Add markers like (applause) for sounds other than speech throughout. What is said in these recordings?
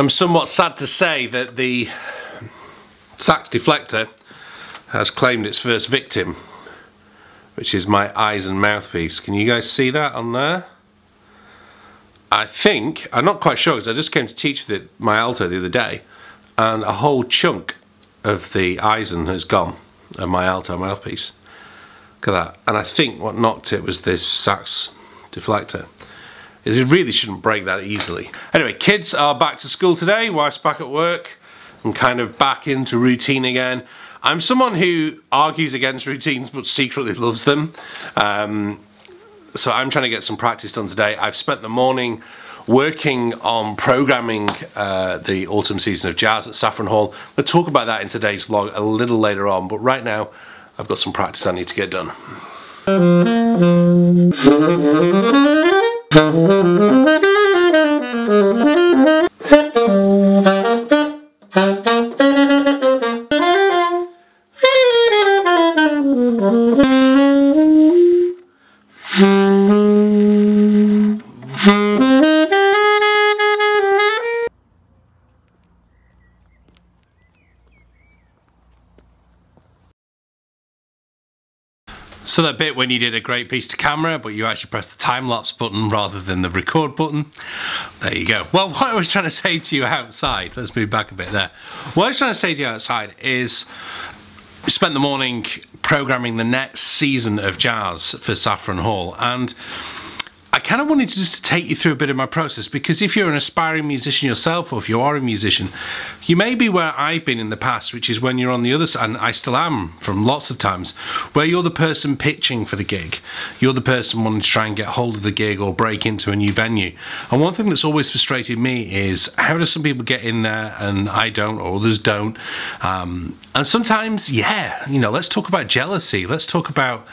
I'm somewhat sad to say that the sax deflector has claimed its first victim, which is my eyes and mouthpiece. Can you guys see that on there? I think, I'm not quite sure because I just came to teach it, my alto the other day and a whole chunk of the Eisen has gone of my alto mouthpiece. Look at that. And I think what knocked it was this sax deflector. It really shouldn't break that easily. Anyway, kids are back to school today, wife's back at work. I'm kind of back into routine again. I'm someone who argues against routines but secretly loves them. Um, so I'm trying to get some practice done today. I've spent the morning working on programming uh, the autumn season of jazz at Saffron Hall. We'll talk about that in today's vlog a little later on, but right now I've got some practice I need to get done. Thank you. So that bit when you did a great piece to camera, but you actually pressed the time-lapse button rather than the record button. There you go. Well, (laughs) what I was trying to say to you outside, let's move back a bit there. What I was trying to say to you outside is, spent the morning programming the next season of jazz for Saffron Hall, and I kind of wanted to just take you through a bit of my process because if you're an aspiring musician yourself or if you are a musician, you may be where I've been in the past, which is when you're on the other side, and I still am from lots of times, where you're the person pitching for the gig. You're the person wanting to try and get hold of the gig or break into a new venue. And one thing that's always frustrated me is how do some people get in there and I don't or others don't? Um, and sometimes, yeah, you know, let's talk about jealousy. Let's talk about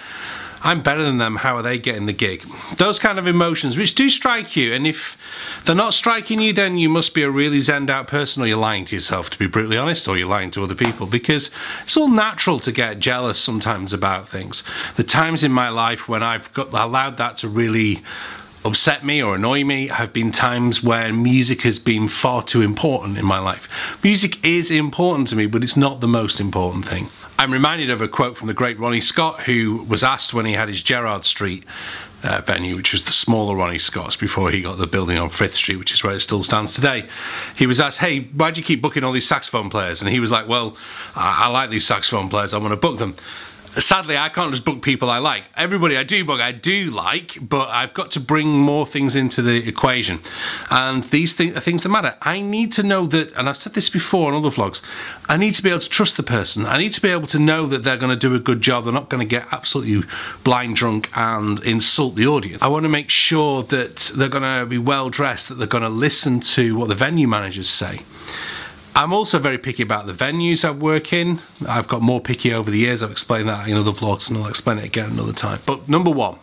I'm better than them, how are they getting the gig? Those kind of emotions which do strike you and if they're not striking you then you must be a really zenned out person or you're lying to yourself to be brutally honest or you're lying to other people because it's all natural to get jealous sometimes about things. The times in my life when I've got allowed that to really upset me or annoy me have been times where music has been far too important in my life. Music is important to me, but it's not the most important thing. I'm reminded of a quote from the great Ronnie Scott, who was asked when he had his Gerrard Street uh, venue, which was the smaller Ronnie Scott's before he got the building on Frith Street, which is where it still stands today. He was asked, hey, why do you keep booking all these saxophone players? And he was like, well, I, I like these saxophone players, I want to book them sadly I can't just book people I like. Everybody I do book I do like, but I've got to bring more things into the equation. And these things are things that matter. I need to know that, and I've said this before on other vlogs, I need to be able to trust the person. I need to be able to know that they're going to do a good job. They're not going to get absolutely blind drunk and insult the audience. I want to make sure that they're going to be well dressed, that they're going to listen to what the venue managers say. I'm also very picky about the venues I work in. I've got more picky over the years. I've explained that in other vlogs and I'll explain it again another time. But number one,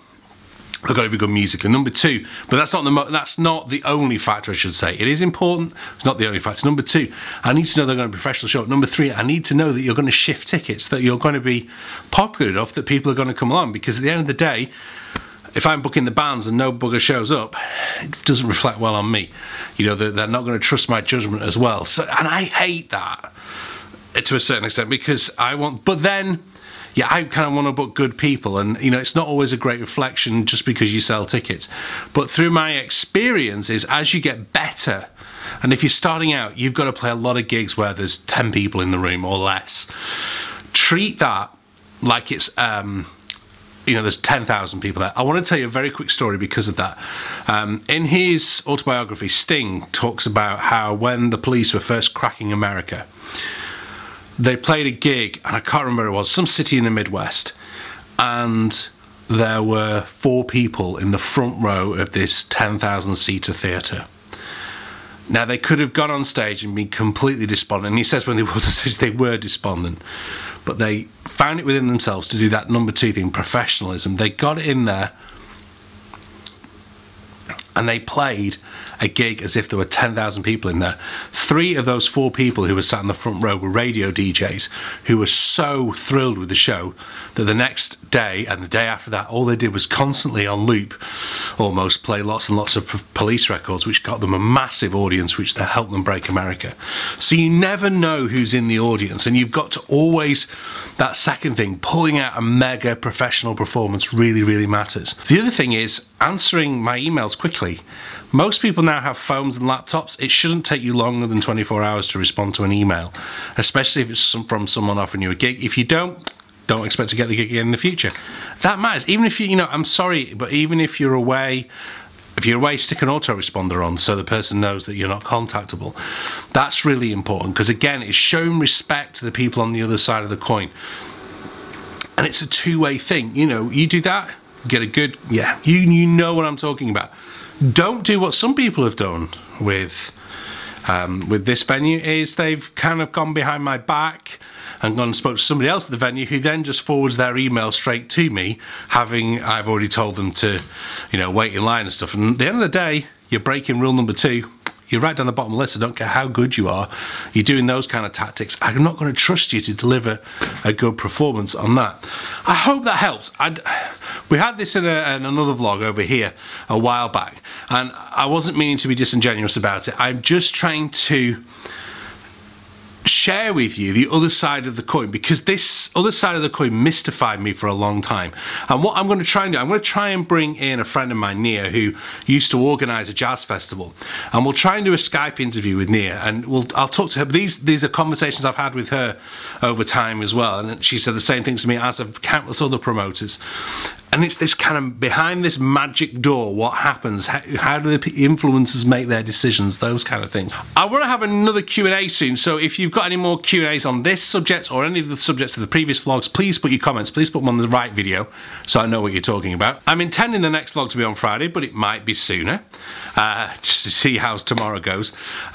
I've got to be good musically. Number two, but that's not the that's not the only factor I should say. It is important. It's not the only factor. Number two, I need to know they're going to be professional show. Number three, I need to know that you're going to shift tickets, that you're going to be popular enough that people are going to come along. Because at the end of the day, if I'm booking the bands and no bugger shows up, it doesn't reflect well on me. You know, they're, they're not going to trust my judgment as well. So, and I hate that to a certain extent because I want, but then, yeah, I kind of want to book good people, and you know, it's not always a great reflection just because you sell tickets. But through my experiences, as you get better, and if you're starting out, you've got to play a lot of gigs where there's 10 people in the room or less. Treat that like it's um, you know, there's 10,000 people there. I want to tell you a very quick story because of that. Um, in his autobiography, Sting talks about how when the police were first cracking America, they played a gig, and I can't remember it was, some city in the Midwest, and there were four people in the front row of this 10,000 seater theatre. Now they could have gone on stage and been completely despondent. And he says when they were on stage they were despondent, but they found it within themselves to do that number two thing, professionalism. They got it in there and they played a gig as if there were 10,000 people in there. Three of those four people who were sat in the front row were radio DJs who were so thrilled with the show that the next day and the day after that, all they did was constantly on loop almost play lots and lots of police records, which got them a massive audience, which helped them break America. So you never know who's in the audience, and you've got to always, that second thing, pulling out a mega professional performance really, really matters. The other thing is answering my emails quickly. Most people now have phones and laptops. It shouldn't take you longer than 24 hours to respond to an email, especially if it's from someone offering you a gig. If you don't, don't expect to get the gig again in the future. That matters. Even if you, you know, I'm sorry, but even if you're away, if you're away, stick an autoresponder on so the person knows that you're not contactable. That's really important because, again, it's showing respect to the people on the other side of the coin. And it's a two way thing. You know, you do that, get a good, yeah, you, you know what I'm talking about. Don't do what some people have done with. Um, with this venue is they've kind of gone behind my back and gone and spoke to somebody else at the venue who then just forwards their email straight to me, having I've already told them to, you know, wait in line and stuff. And at the end of the day, you're breaking rule number two. You're right down the bottom of the list. I don't care how good you are. You're doing those kind of tactics. I'm not going to trust you to deliver a good performance on that. I hope that helps. I'd, we had this in, a, in another vlog over here a while back, and I wasn't meaning to be disingenuous about it. I'm just trying to share with you the other side of the coin because this other side of the coin mystified me for a long time. And what I'm going to try and do, I'm going to try and bring in a friend of mine, Nia, who used to organise a jazz festival. And we'll try and do a Skype interview with Nia and we'll I'll talk to her. These these are conversations I've had with her over time as well. And she said the same things to me as have countless other promoters and it's this kind of behind this magic door what happens how, how, do the influencers make their decisions those kind of things i want to have another q&a soon so if you've got any more q&a's on this subject or any of the subjects of the previous vlogs please put your comments please put them on the right video so i know what you're talking about. I'm intending the next vlog to be on friday but it might be sooner uh, just to see how tomorrow goes.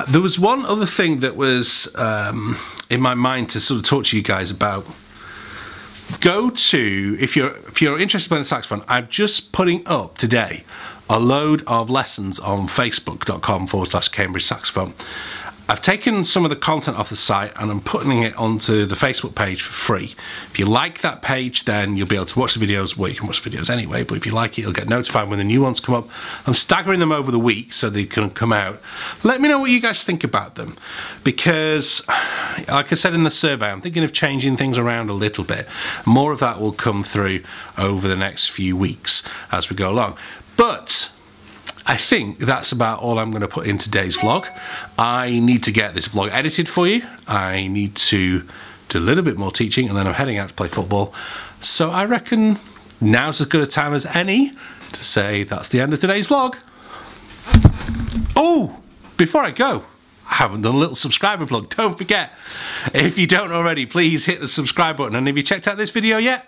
There was one other thing that was um, in my mind to sort of talk to you guys about. Go to if you're if you're interested in the saxophone i'm just putting up today a load of lessons on facebook.com forward slash cambridge saxophone I've taken some of the content off the site and I'm putting it onto the Facebook page for free. If you like that page, then you'll be able to watch the videos. Well, you can watch the videos anyway, but if you like it, you'll get notified when the new ones come up. I'm staggering them over the week so they can come out. Let me know what you guys think about them because, like I said in the survey, I'm thinking of changing things around a little bit. More of that will come through over the next few weeks as we go along. But I think that's about all I'm going to put in today's vlog. I need to get this vlog edited for you. I need to do a little bit more teaching and then I'm heading out to play football. So I reckon now's as good a time as any to say that's the end of today's vlog. Oh, before I go, I haven't done a little subscriber plug. Don't forget, if you don't already, please hit the subscribe button. And have you checked out this video yet,